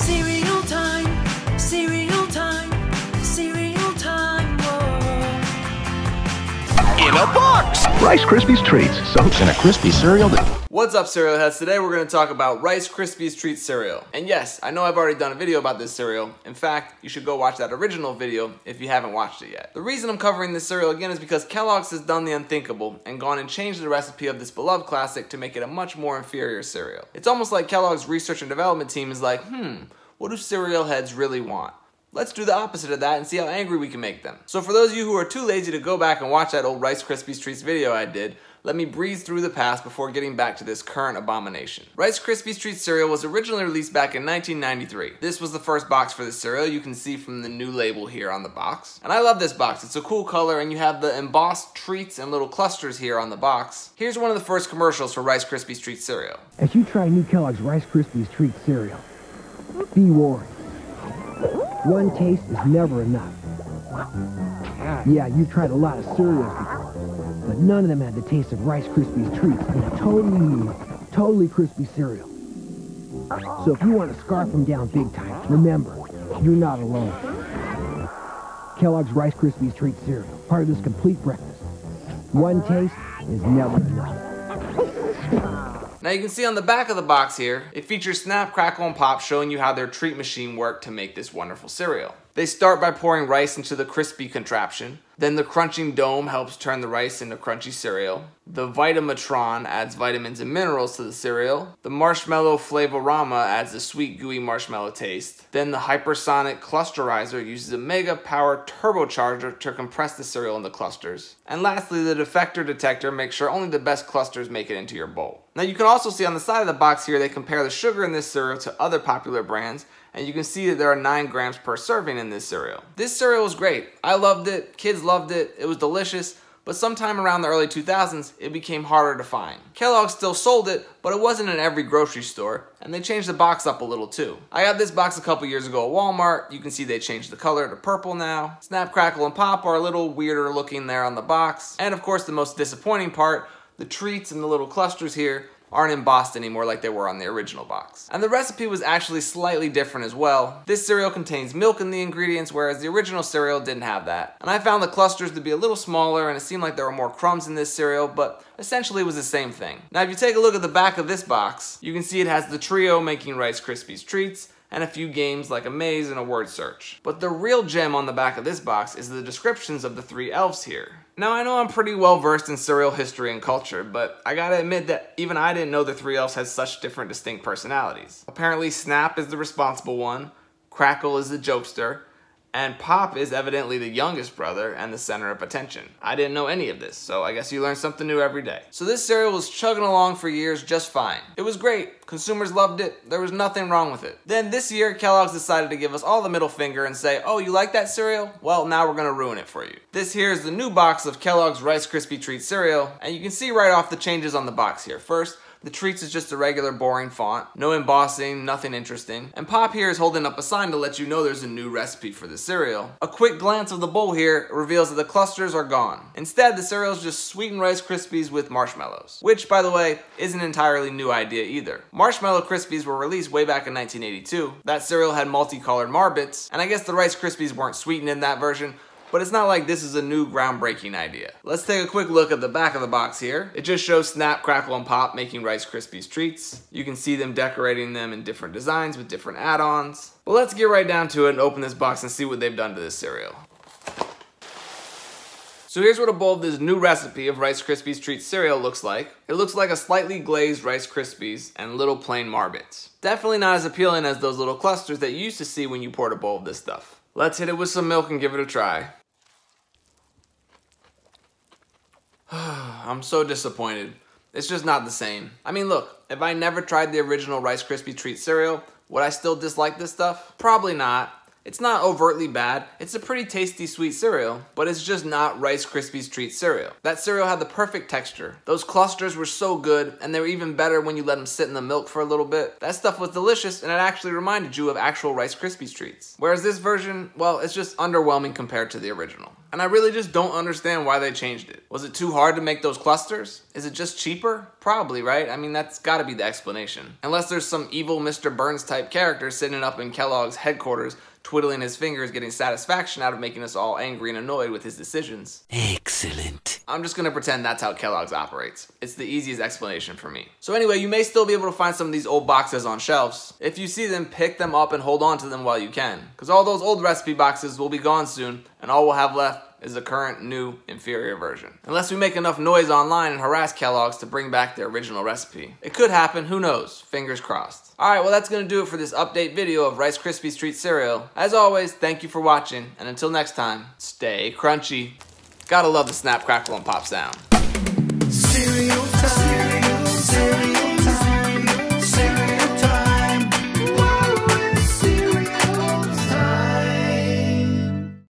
Cereal time, cereal time, cereal time, whoa. in a box. Rice Krispies treats, soaked in a crispy cereal What's up cereal heads? Today we're going to talk about Rice Krispies Treat cereal. And yes, I know I've already done a video about this cereal. In fact, you should go watch that original video if you haven't watched it yet. The reason I'm covering this cereal again is because Kellogg's has done the unthinkable and gone and changed the recipe of this beloved classic to make it a much more inferior cereal. It's almost like Kellogg's research and development team is like, hmm, what do cereal heads really want? Let's do the opposite of that and see how angry we can make them. So for those of you who are too lazy to go back and watch that old Rice Krispies Treats video I did, let me breeze through the past before getting back to this current abomination. Rice Krispies Treats cereal was originally released back in 1993. This was the first box for the cereal, you can see from the new label here on the box. And I love this box, it's a cool color and you have the embossed treats and little clusters here on the box. Here's one of the first commercials for Rice Krispies Treats cereal. As you try new Kellogg's Rice Krispies Treat cereal, be warned. One taste is never enough. Yeah, you've tried a lot of cereals before, but none of them had the taste of Rice Krispies Treats in a totally totally crispy cereal. So if you want to scarf them down big time, remember, you're not alone. Kellogg's Rice Krispies Treat cereal, part of this complete breakfast. One taste is never enough. Now you can see on the back of the box here, it features Snap, Crackle, and Pop showing you how their treat machine worked to make this wonderful cereal. They start by pouring rice into the crispy contraption. Then the crunching dome helps turn the rice into crunchy cereal. The Vitamatron adds vitamins and minerals to the cereal. The Marshmallow Flavorama adds a sweet gooey marshmallow taste. Then the Hypersonic Clusterizer uses a mega power turbocharger to compress the cereal into clusters. And lastly, the Defector Detector makes sure only the best clusters make it into your bowl. Now you can also see on the side of the box here, they compare the sugar in this cereal to other popular brands and you can see that there are 9 grams per serving in this cereal. This cereal was great. I loved it, kids loved it, it was delicious, but sometime around the early 2000s, it became harder to find. Kellogg still sold it, but it wasn't in every grocery store, and they changed the box up a little too. I got this box a couple years ago at Walmart. You can see they changed the color to purple now. Snap, Crackle, and Pop are a little weirder looking there on the box. And of course, the most disappointing part, the treats and the little clusters here aren't embossed anymore like they were on the original box. And the recipe was actually slightly different as well. This cereal contains milk in the ingredients, whereas the original cereal didn't have that. And I found the clusters to be a little smaller and it seemed like there were more crumbs in this cereal, but essentially it was the same thing. Now if you take a look at the back of this box, you can see it has the trio making Rice Krispies treats, and a few games like a maze and a word search. But the real gem on the back of this box is the descriptions of the three elves here. Now I know I'm pretty well versed in cereal history and culture, but I gotta admit that even I didn't know the three elves had such different distinct personalities. Apparently Snap is the responsible one, Crackle is the jokester, and Pop is evidently the youngest brother and the center of attention. I didn't know any of this, so I guess you learn something new every day. So this cereal was chugging along for years just fine. It was great, consumers loved it, there was nothing wrong with it. Then this year, Kellogg's decided to give us all the middle finger and say, oh, you like that cereal? Well, now we're gonna ruin it for you. This here is the new box of Kellogg's Rice Krispie Treat cereal, and you can see right off the changes on the box here. First, the treats is just a regular boring font, no embossing, nothing interesting. And Pop here is holding up a sign to let you know there's a new recipe for the cereal. A quick glance of the bowl here reveals that the clusters are gone. Instead, the cereal is just sweetened Rice Krispies with marshmallows. Which, by the way, is an entirely new idea either. Marshmallow Krispies were released way back in 1982. That cereal had multicolored Marbits, and I guess the Rice Krispies weren't sweetened in that version, but it's not like this is a new groundbreaking idea. Let's take a quick look at the back of the box here. It just shows Snap, Crackle, and Pop making Rice Krispies treats. You can see them decorating them in different designs with different add-ons. But let's get right down to it and open this box and see what they've done to this cereal. So here's what a bowl of this new recipe of Rice Krispies Treat cereal looks like. It looks like a slightly glazed Rice Krispies and little plain Marbits. Definitely not as appealing as those little clusters that you used to see when you poured a bowl of this stuff. Let's hit it with some milk and give it a try. I'm so disappointed. It's just not the same. I mean, look, if I never tried the original Rice Krispie Treat cereal, would I still dislike this stuff? Probably not. It's not overtly bad, it's a pretty tasty sweet cereal, but it's just not Rice Krispies Treat cereal. That cereal had the perfect texture. Those clusters were so good, and they were even better when you let them sit in the milk for a little bit. That stuff was delicious, and it actually reminded you of actual Rice Krispies treats. Whereas this version, well, it's just underwhelming compared to the original. And I really just don't understand why they changed it. Was it too hard to make those clusters? Is it just cheaper? Probably, right? I mean, that's gotta be the explanation. Unless there's some evil Mr. Burns type character sitting up in Kellogg's headquarters twiddling his fingers, getting satisfaction out of making us all angry and annoyed with his decisions. Excellent. I'm just gonna pretend that's how Kellogg's operates. It's the easiest explanation for me. So anyway, you may still be able to find some of these old boxes on shelves. If you see them, pick them up and hold on to them while you can. Because all those old recipe boxes will be gone soon, and all we'll have left is the current, new, inferior version. Unless we make enough noise online and harass Kellogg's to bring back their original recipe. It could happen, who knows? Fingers crossed. Alright, well that's gonna do it for this update video of Rice Krispies Treat cereal. As always, thank you for watching, and until next time, stay crunchy. Gotta love the snap, crackle, and pop sound.